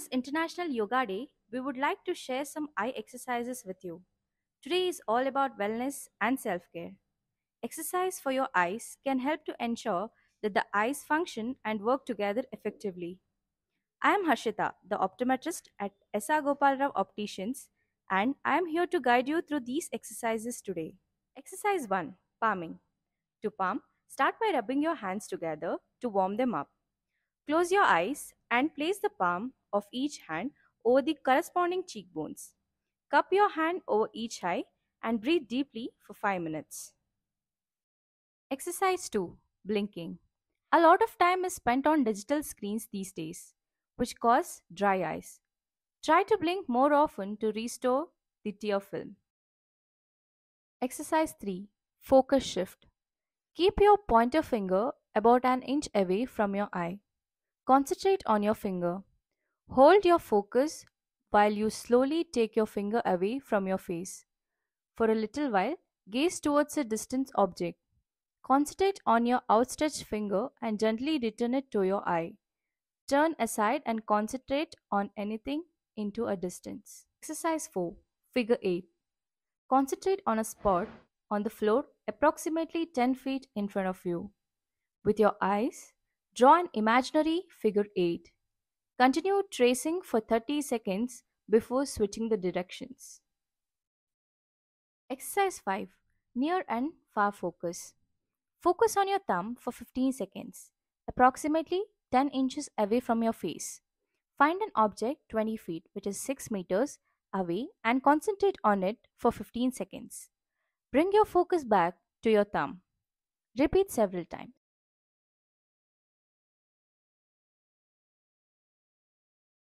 this International Yoga Day, we would like to share some eye exercises with you. Today is all about wellness and self care. Exercise for your eyes can help to ensure that the eyes function and work together effectively. I am Harshita, the optometrist at SR Gopalrao Opticians, and I am here to guide you through these exercises today. Exercise 1 Palming. To palm, start by rubbing your hands together to warm them up. Close your eyes and place the palm of each hand over the corresponding cheekbones. Cup your hand over each eye and breathe deeply for 5 minutes. Exercise 2 Blinking. A lot of time is spent on digital screens these days, which cause dry eyes. Try to blink more often to restore the tear film. Exercise 3 Focus Shift. Keep your pointer finger about an inch away from your eye. Concentrate on your finger. Hold your focus while you slowly take your finger away from your face. For a little while, gaze towards a distant object. Concentrate on your outstretched finger and gently return it to your eye. Turn aside and concentrate on anything into a distance. Exercise 4 Figure 8 Concentrate on a spot on the floor approximately 10 feet in front of you. With your eyes, draw an imaginary figure 8. Continue tracing for 30 seconds before switching the directions. Exercise 5 Near and Far Focus. Focus on your thumb for 15 seconds, approximately 10 inches away from your face. Find an object 20 feet, which is 6 meters, away and concentrate on it for 15 seconds. Bring your focus back to your thumb. Repeat several times.